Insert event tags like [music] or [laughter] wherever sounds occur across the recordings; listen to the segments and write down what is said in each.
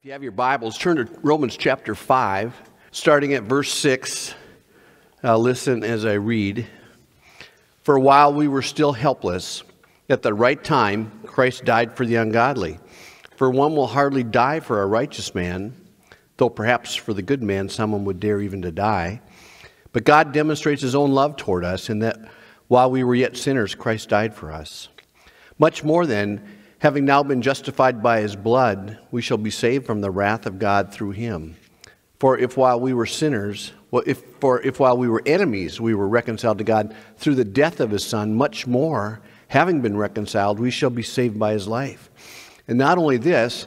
If you have your Bibles, turn to Romans chapter 5, starting at verse 6. Uh, listen as I read. For while we were still helpless, at the right time, Christ died for the ungodly. For one will hardly die for a righteous man, though perhaps for the good man someone would dare even to die. But God demonstrates his own love toward us in that while we were yet sinners, Christ died for us. Much more then, Having now been justified by his blood, we shall be saved from the wrath of God through him. For if while we were sinners, well, if, for if while we were enemies, we were reconciled to God through the death of his Son, much more, having been reconciled, we shall be saved by his life. And not only this,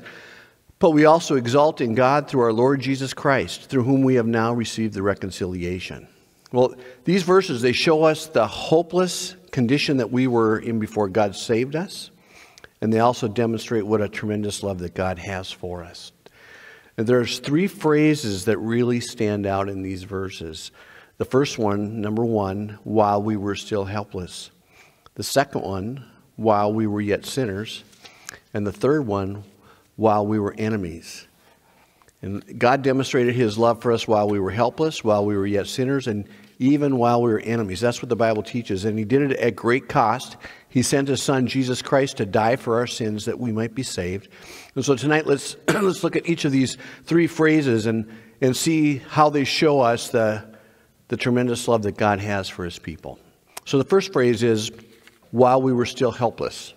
but we also exalt in God through our Lord Jesus Christ, through whom we have now received the reconciliation. Well, these verses, they show us the hopeless condition that we were in before God saved us and they also demonstrate what a tremendous love that God has for us. And there's three phrases that really stand out in these verses. The first one, number one, while we were still helpless. The second one, while we were yet sinners. And the third one, while we were enemies. And God demonstrated his love for us while we were helpless, while we were yet sinners, and even while we were enemies. That's what the Bible teaches. And he did it at great cost. He sent his son, Jesus Christ, to die for our sins that we might be saved. And so tonight, let's, [clears throat] let's look at each of these three phrases and, and see how they show us the, the tremendous love that God has for his people. So the first phrase is, while we were still helpless.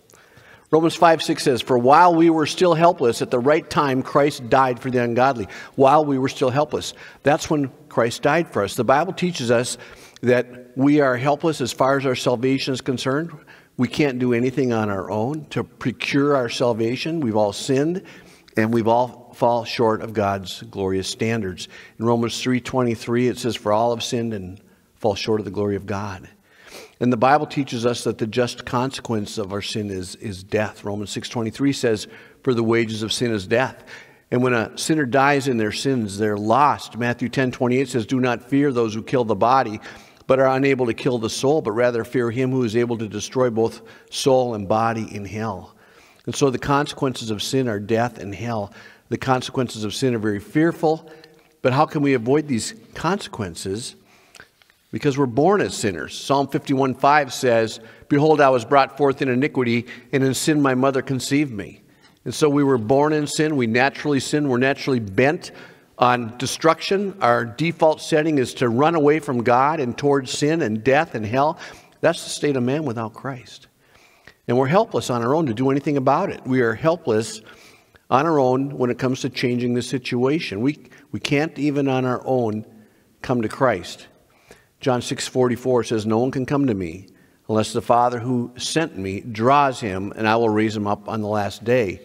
Romans 5 6 says, For while we were still helpless, at the right time, Christ died for the ungodly. While we were still helpless. That's when Christ died for us. The Bible teaches us that we are helpless as far as our salvation is concerned. We can't do anything on our own to procure our salvation. We've all sinned and we've all fall short of God's glorious standards. In Romans 3:23 it says for all have sinned and fall short of the glory of God. And the Bible teaches us that the just consequence of our sin is, is death. Romans 6:23 says for the wages of sin is death. And when a sinner dies in their sins, they're lost. Matthew 10:28 says do not fear those who kill the body, but are unable to kill the soul, but rather fear him who is able to destroy both soul and body in hell. And so the consequences of sin are death and hell. The consequences of sin are very fearful, but how can we avoid these consequences? Because we're born as sinners. Psalm 51 5 says, Behold, I was brought forth in iniquity, and in sin my mother conceived me. And so we were born in sin. We naturally sin. We're naturally bent on destruction. Our default setting is to run away from God and towards sin and death and hell. That's the state of man without Christ. And we're helpless on our own to do anything about it. We are helpless on our own when it comes to changing the situation. We, we can't even on our own come to Christ. John 6 44 says, No one can come to me unless the Father who sent me draws him, and I will raise him up on the last day.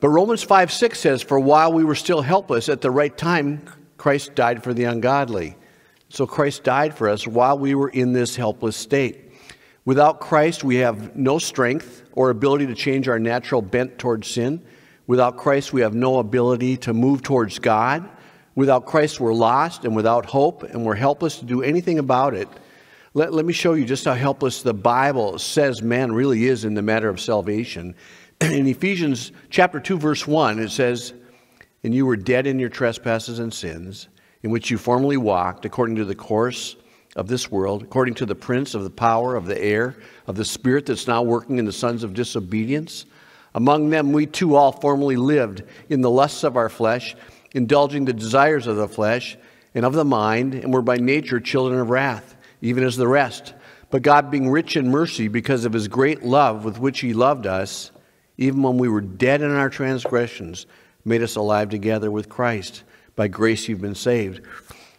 But Romans 5 6 says, For while we were still helpless, at the right time, Christ died for the ungodly. So Christ died for us while we were in this helpless state. Without Christ, we have no strength or ability to change our natural bent towards sin. Without Christ, we have no ability to move towards God. Without Christ, we're lost and without hope, and we're helpless to do anything about it. Let, let me show you just how helpless the Bible says man really is in the matter of salvation. [clears throat] in Ephesians chapter 2, verse 1, it says, And you were dead in your trespasses and sins, in which you formerly walked, according to the course of this world, according to the prince of the power of the air, of the spirit that's now working in the sons of disobedience. Among them, we too all formerly lived in the lusts of our flesh, indulging the desires of the flesh and of the mind, and were by nature children of wrath, even as the rest. But God, being rich in mercy because of his great love with which he loved us, even when we were dead in our transgressions, made us alive together with Christ. By grace you've been saved.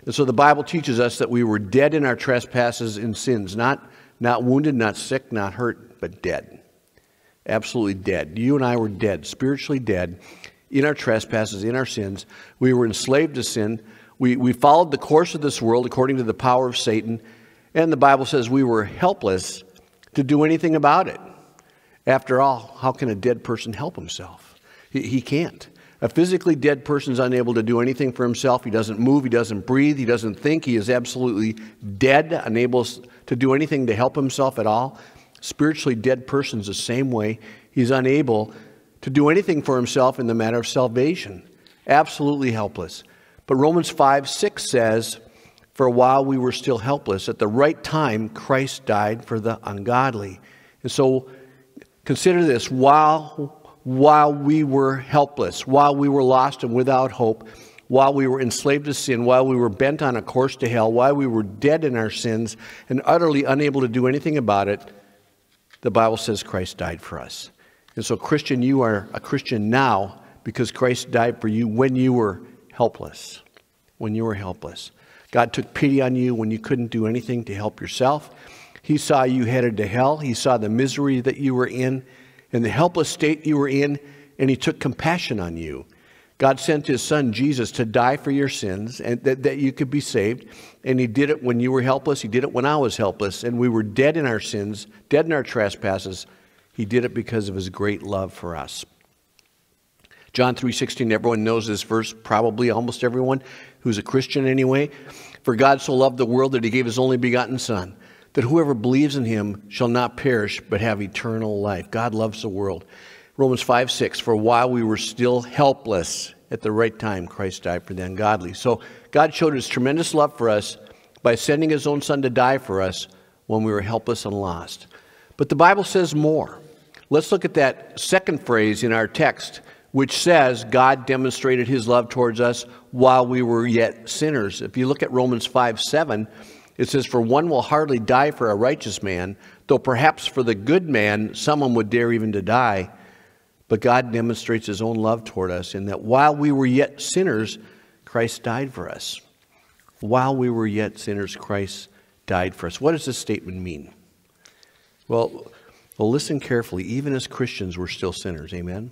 And so the Bible teaches us that we were dead in our trespasses and sins, not, not wounded, not sick, not hurt, but dead. Absolutely dead. You and I were dead, spiritually dead, in our trespasses, in our sins. We were enslaved to sin. We, we followed the course of this world according to the power of Satan. And the Bible says we were helpless to do anything about it. After all, how can a dead person help himself? He, he can't. A physically dead person is unable to do anything for himself. He doesn't move, he doesn't breathe, he doesn't think. He is absolutely dead, unable to do anything to help himself at all. Spiritually dead person's the same way. He's unable to do anything for himself in the matter of salvation. absolutely helpless. But Romans 5 6 says, For a while we were still helpless, at the right time, Christ died for the ungodly. And so consider this while, while we were helpless, while we were lost and without hope, while we were enslaved to sin, while we were bent on a course to hell, while we were dead in our sins and utterly unable to do anything about it, the Bible says Christ died for us. And so, Christian, you are a Christian now because Christ died for you when you were helpless. When you were helpless. God took pity on you when you couldn't do anything to help yourself. He saw you headed to hell. He saw the misery that you were in and the helpless state you were in, and He took compassion on you. God sent his son Jesus to die for your sins and that, that you could be saved. And he did it when you were helpless. He did it when I was helpless. And we were dead in our sins, dead in our trespasses. He did it because of his great love for us. John 3:16 everyone knows this verse probably almost everyone who's a Christian anyway for God so loved the world that he gave his only begotten son that whoever believes in him shall not perish but have eternal life God loves the world Romans 5 6, for while we were still helpless, at the right time, Christ died for the ungodly. So God showed his tremendous love for us by sending his own son to die for us when we were helpless and lost. But the Bible says more. Let's look at that second phrase in our text, which says God demonstrated his love towards us while we were yet sinners. If you look at Romans 5 7, it says, For one will hardly die for a righteous man, though perhaps for the good man someone would dare even to die. But God demonstrates his own love toward us in that while we were yet sinners, Christ died for us. While we were yet sinners, Christ died for us. What does this statement mean? Well, well, listen carefully. Even as Christians, we're still sinners. Amen?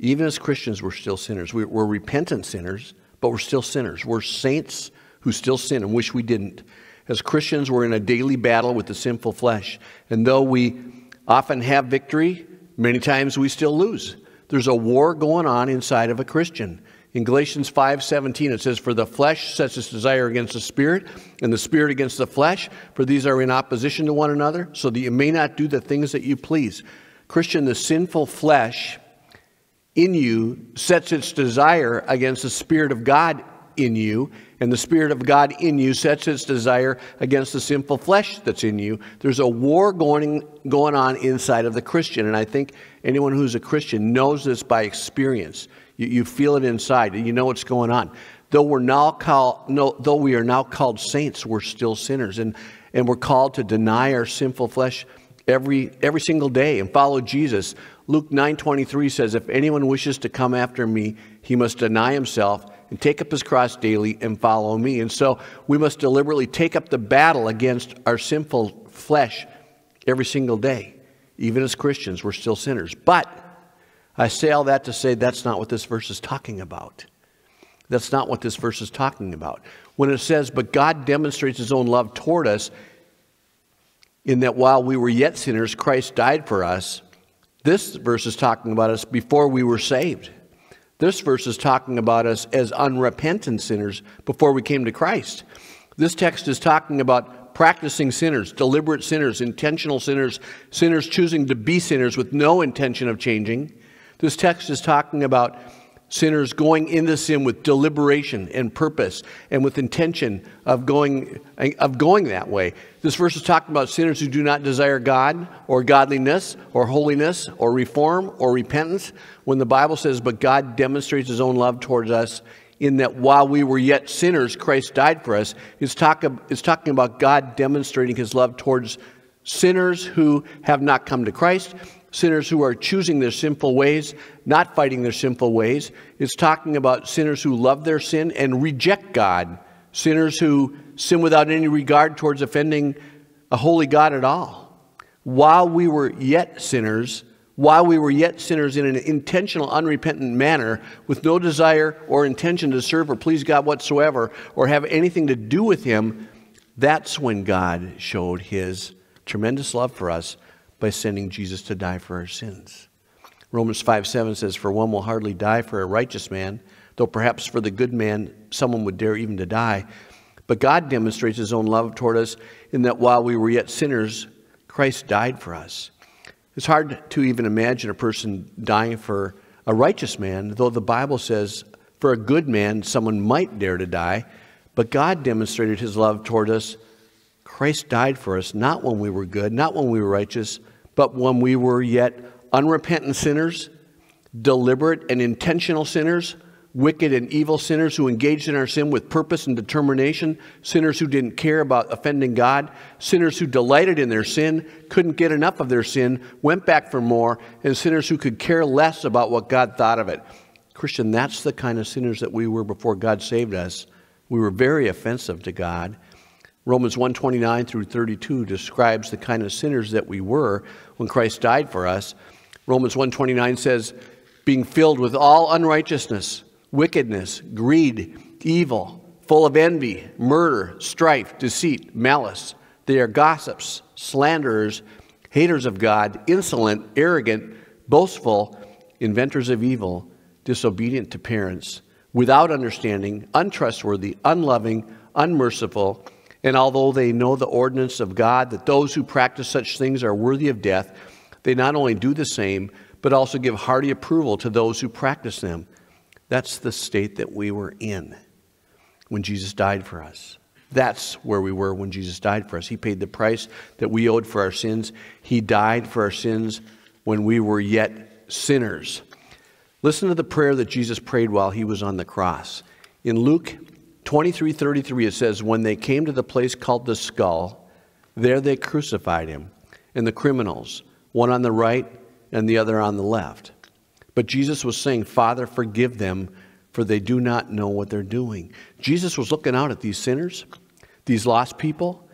Even as Christians, we're still sinners. We're, we're repentant sinners, but we're still sinners. We're saints who still sin and wish we didn't. As Christians, we're in a daily battle with the sinful flesh. And though we often have victory, Many times we still lose. There's a war going on inside of a Christian. In Galatians 5:17 it says for the flesh sets its desire against the spirit and the spirit against the flesh for these are in opposition to one another so that you may not do the things that you please. Christian the sinful flesh in you sets its desire against the spirit of God in you and the Spirit of God in you sets its desire against the sinful flesh that's in you. There's a war going, going on inside of the Christian, and I think anyone who's a Christian knows this by experience. You, you feel it inside, and you know what's going on. Though we're now called, no, though we are now called saints, we're still sinners, and and we're called to deny our sinful flesh every every single day and follow Jesus. Luke 9:23 says, "If anyone wishes to come after me, he must deny himself and take up his cross daily and follow me. And so we must deliberately take up the battle against our sinful flesh every single day. Even as Christians, we're still sinners. But I say all that to say that's not what this verse is talking about. That's not what this verse is talking about. When it says, But God demonstrates his own love toward us, in that while we were yet sinners, Christ died for us, this verse is talking about us before we were saved. This verse is talking about us as unrepentant sinners before we came to Christ. This text is talking about practicing sinners, deliberate sinners, intentional sinners, sinners choosing to be sinners with no intention of changing. This text is talking about sinners going into sin with deliberation and purpose and with intention of going, of going that way. This verse is talking about sinners who do not desire God or godliness or holiness or reform or repentance. When the Bible says, But God demonstrates his own love towards us in that while we were yet sinners, Christ died for us, it's, talk, it's talking about God demonstrating his love towards sinners who have not come to Christ sinners who are choosing their sinful ways, not fighting their sinful ways. It's talking about sinners who love their sin and reject God, sinners who sin without any regard towards offending a holy God at all. While we were yet sinners, while we were yet sinners in an intentional, unrepentant manner, with no desire or intention to serve or please God whatsoever, or have anything to do with Him, that's when God showed His tremendous love for us by sending Jesus to die for our sins. Romans 5 7 says, For one will hardly die for a righteous man, though perhaps for the good man someone would dare even to die. But God demonstrates his own love toward us in that while we were yet sinners, Christ died for us. It's hard to even imagine a person dying for a righteous man, though the Bible says, For a good man, someone might dare to die, but God demonstrated his love toward us. Christ died for us, not when we were good, not when we were righteous, but when we were yet unrepentant sinners, deliberate and intentional sinners wicked and evil sinners who engaged in our sin with purpose and determination, sinners who didn't care about offending God, sinners who delighted in their sin, couldn't get enough of their sin, went back for more, and sinners who could care less about what God thought of it. Christian, that's the kind of sinners that we were before God saved us. We were very offensive to God. Romans 129 through 32 describes the kind of sinners that we were when Christ died for us. Romans 129 says, being filled with all unrighteousness, wickedness, greed, evil, full of envy, murder, strife, deceit, malice. They are gossips, slanderers, haters of God, insolent, arrogant, boastful, inventors of evil, disobedient to parents, without understanding, untrustworthy, unloving, unmerciful. And although they know the ordinance of God, that those who practice such things are worthy of death, they not only do the same, but also give hearty approval to those who practice them. That's the state that we were in when Jesus died for us. That's where we were when Jesus died for us. He paid the price that we owed for our sins. He died for our sins when we were yet sinners. Listen to the prayer that Jesus prayed while he was on the cross. In Luke 23 33, it says, When they came to the place called the skull, there they crucified him, and the criminals, one on the right and the other on the left. But Jesus was saying, Father, forgive them, for they do not know what they're doing. Jesus was looking out at these sinners, these lost people,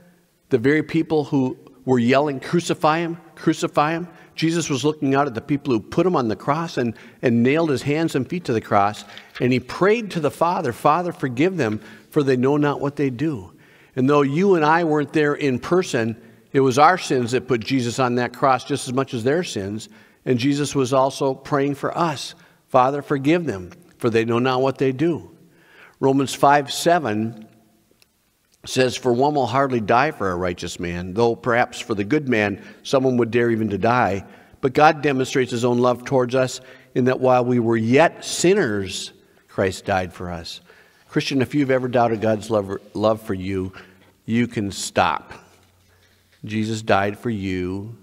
the very people who were yelling, Crucify him, crucify him. Jesus was looking out at the people who put him on the cross and, and nailed his hands and feet to the cross. And he prayed to the Father, Father, forgive them, for they know not what they do. And though you and I weren't there in person, it was our sins that put Jesus on that cross just as much as their sins. And Jesus was also praying for us Father, forgive them, for they know not what they do. Romans 5 7 says, For one will hardly die for a righteous man, though perhaps for the good man someone would dare even to die. But God demonstrates his own love towards us in that while we were yet sinners, Christ died for us. Christian, if you've ever doubted God's love, love for you, you can stop. Jesus died for you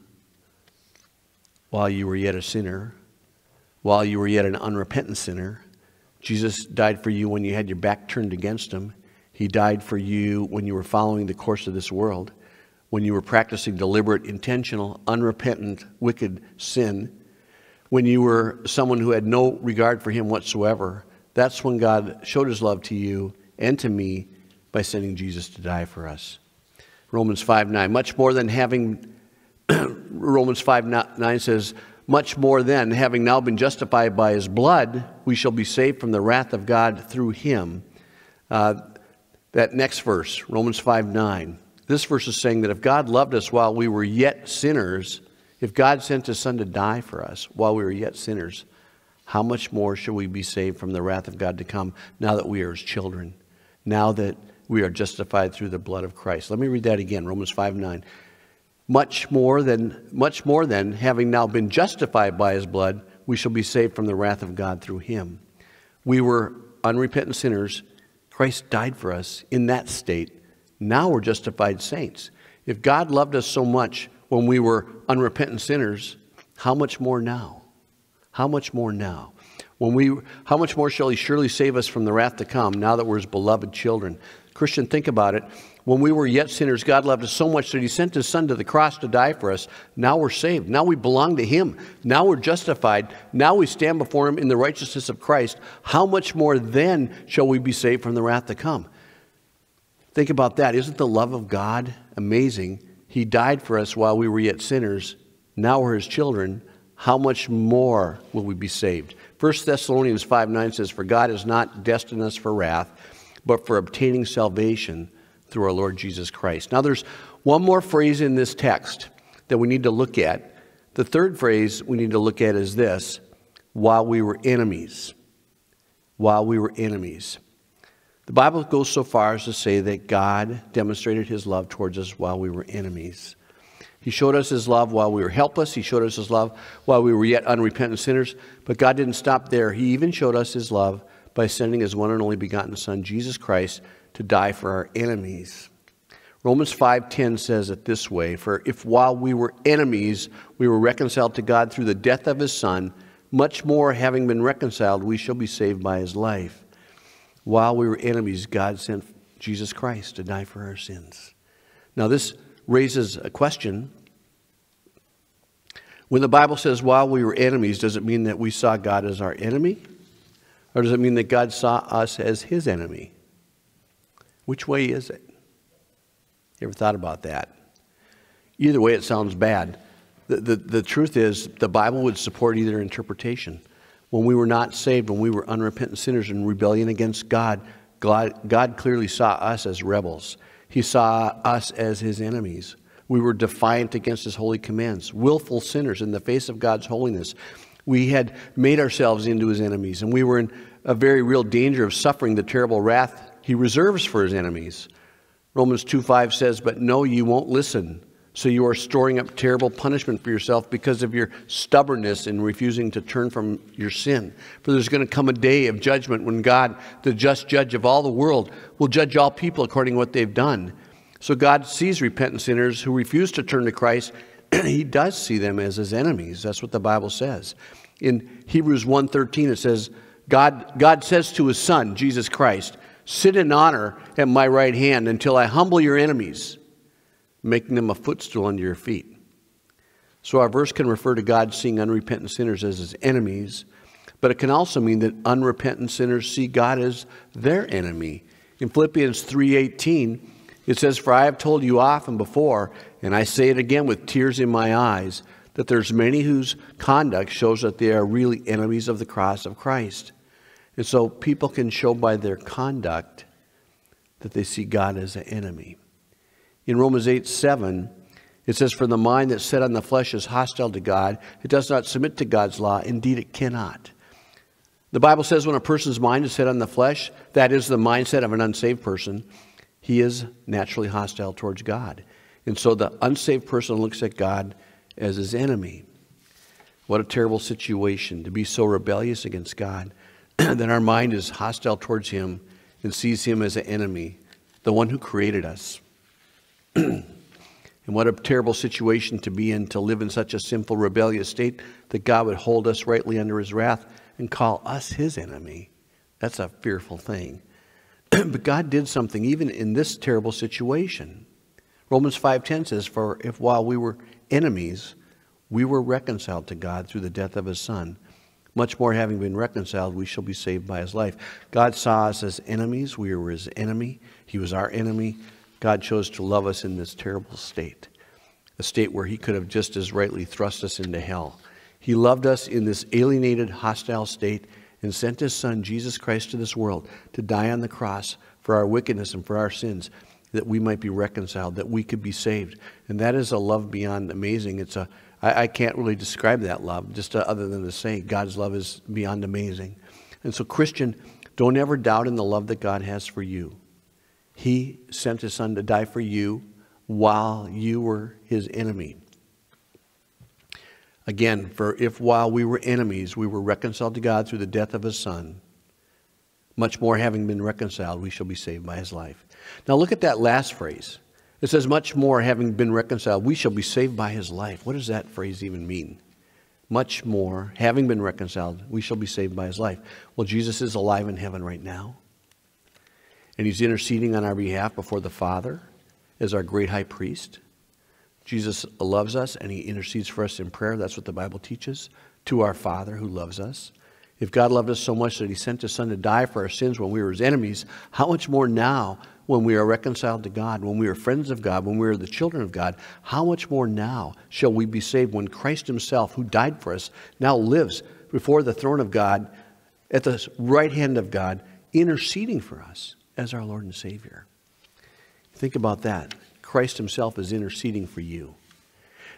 while you were yet a sinner, while you were yet an unrepentant sinner. Jesus died for you when you had your back turned against him. He died for you when you were following the course of this world, when you were practicing deliberate, intentional, unrepentant, wicked sin, when you were someone who had no regard for him whatsoever. That's when God showed his love to you and to me by sending Jesus to die for us. Romans 5 9. Much more than having [clears throat] Romans 5 9 says, Much more than having now been justified by his blood, we shall be saved from the wrath of God through him. Uh, that next verse, Romans 5 9. This verse is saying that if God loved us while we were yet sinners, if God sent his son to die for us while we were yet sinners, how much more shall we be saved from the wrath of God to come now that we are his children, now that we are justified through the blood of Christ? Let me read that again Romans 5 9 much more than much more than having now been justified by his blood we shall be saved from the wrath of god through him. We were unrepentant sinners. Christ died for us in that state. Now we're justified saints. If god loved us so much when we were unrepentant sinners how much more now? How much more now? When we how much more shall he surely save us from the wrath to come now that we're his beloved children christian think about it when we were yet sinners, God loved us so much that He sent His Son to the cross to die for us. Now we're saved. Now we belong to Him. Now we're justified. Now we stand before Him in the righteousness of Christ. How much more then shall we be saved from the wrath to come? Think about that. Isn't the love of God amazing? He died for us while we were yet sinners. Now we're His children. How much more will we be saved? 1 Thessalonians 5 9 says, For God has not destined us for wrath, but for obtaining salvation through our Lord Jesus Christ. Now, there's one more phrase in this text that we need to look at. The third phrase we need to look at is this while we were enemies. While we were enemies. The Bible goes so far as to say that God demonstrated his love towards us while we were enemies. He showed us his love while we were helpless. He showed us his love while we were yet unrepentant sinners. But God didn't stop there. He even showed us his love by sending his one and only begotten Son, Jesus Christ, to die for our enemies. Romans 5:10 says it this way, for if while we were enemies we were reconciled to God through the death of his son, much more having been reconciled we shall be saved by his life. While we were enemies God sent Jesus Christ to die for our sins. Now this raises a question. When the Bible says while we were enemies, does it mean that we saw God as our enemy? Or does it mean that God saw us as his enemy? Which way is it? You ever thought about that? Either way, it sounds bad. The, the, the truth is, the Bible would support either interpretation. When we were not saved, when we were unrepentant sinners in rebellion against God, God, God clearly saw us as rebels. He saw us as his enemies. We were defiant against his holy commands, willful sinners in the face of God's holiness. We had made ourselves into his enemies, and we were in a very real danger of suffering the terrible wrath he reserves for his enemies. Romans 2 5 says, But no, you won't listen. So you are storing up terrible punishment for yourself because of your stubbornness in refusing to turn from your sin. For there's going to come a day of judgment when God, the just judge of all the world, will judge all people according to what they've done. So God sees repentant sinners who refuse to turn to Christ, [clears throat] he does see them as his enemies. That's what the Bible says. In Hebrews 1:13 it says, God, God says to his son, Jesus Christ, Sit in honor at my right hand until I humble your enemies, making them a footstool under your feet. So our verse can refer to God seeing unrepentant sinners as his enemies, but it can also mean that unrepentant sinners see God as their enemy. In Philippians 3:18, it says, "For I have told you often before, and I say it again with tears in my eyes, that there's many whose conduct shows that they are really enemies of the cross of Christ." And so people can show by their conduct that they see God as an enemy. In Romans 8 7, it says, For the mind that's set on the flesh is hostile to God. It does not submit to God's law. Indeed, it cannot. The Bible says when a person's mind is set on the flesh, that is the mindset of an unsaved person, he is naturally hostile towards God. And so the unsaved person looks at God as his enemy. What a terrible situation to be so rebellious against God. [clears throat] that our mind is hostile towards him and sees him as an enemy, the one who created us. [clears throat] and what a terrible situation to be in to live in such a sinful, rebellious state that God would hold us rightly under his wrath and call us his enemy. That's a fearful thing. [clears throat] but God did something even in this terrible situation. Romans 5:10 says for if while we were enemies we were reconciled to God through the death of his son much more, having been reconciled, we shall be saved by his life. God saw us as enemies. We were his enemy. He was our enemy. God chose to love us in this terrible state, a state where he could have just as rightly thrust us into hell. He loved us in this alienated, hostile state and sent his son, Jesus Christ, to this world to die on the cross for our wickedness and for our sins, that we might be reconciled, that we could be saved. And that is a love beyond amazing. It's a I, I can't really describe that love, just to, other than to say God's love is beyond amazing. And so, Christian, don't ever doubt in the love that God has for you. He sent his son to die for you while you were his enemy. Again, for if while we were enemies, we were reconciled to God through the death of his son, much more having been reconciled, we shall be saved by his life. Now look at that last phrase. It says, much more having been reconciled, we shall be saved by his life. What does that phrase even mean? Much more, having been reconciled, we shall be saved by his life. Well, Jesus is alive in heaven right now. And he's interceding on our behalf before the Father as our great high priest. Jesus loves us and he intercedes for us in prayer. That's what the Bible teaches to our Father who loves us. If God loved us so much that he sent his Son to die for our sins when we were his enemies, how much more now when we are reconciled to God, when we are friends of God, when we are the children of God, how much more now shall we be saved when Christ Himself, who died for us, now lives before the throne of God at the right hand of God, interceding for us as our Lord and Savior? Think about that. Christ Himself is interceding for you.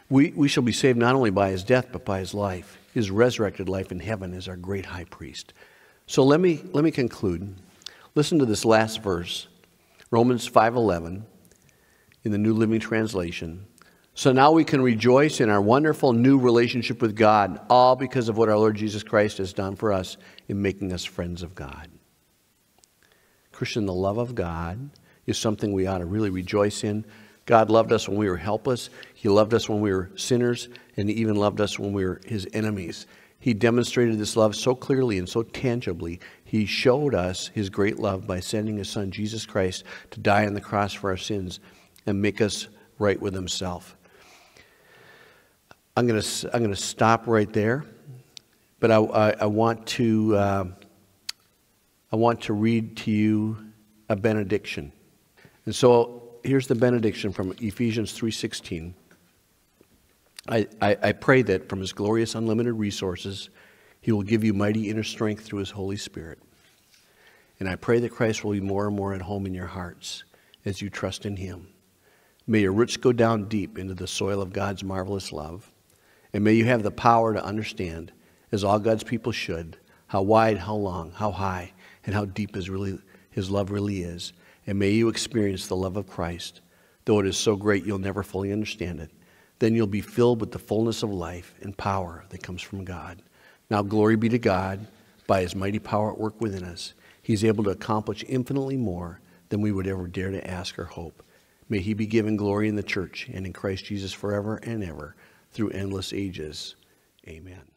We, we shall be saved not only by His death, but by His life, His resurrected life in heaven as our great high priest. So let me, let me conclude. Listen to this last verse Romans 5:11 in the New Living Translation. So now we can rejoice in our wonderful new relationship with God, all because of what our Lord Jesus Christ has done for us in making us friends of God. Christian, the love of God is something we ought to really rejoice in. God loved us when we were helpless. He loved us when we were sinners, and He even loved us when we were His enemies. He demonstrated this love so clearly and so tangibly. He showed us His great love by sending His Son, Jesus Christ, to die on the cross for our sins and make us right with Himself. I'm going to, I'm going to stop right there, but I, I, I want to. Uh, I want to read to you a benediction. And so here's the benediction from Ephesians 3:16. I, I, I pray that from his glorious unlimited resources, he will give you mighty inner strength through his Holy Spirit. And I pray that Christ will be more and more at home in your hearts as you trust in him. May your roots go down deep into the soil of God's marvelous love. And may you have the power to understand, as all God's people should, how wide, how long, how high, and how deep his, really, his love really is. And may you experience the love of Christ, though it is so great you'll never fully understand it. Then you'll be filled with the fullness of life and power that comes from God. Now, glory be to God by his mighty power at work within us. He's able to accomplish infinitely more than we would ever dare to ask or hope. May he be given glory in the church and in Christ Jesus forever and ever through endless ages. Amen.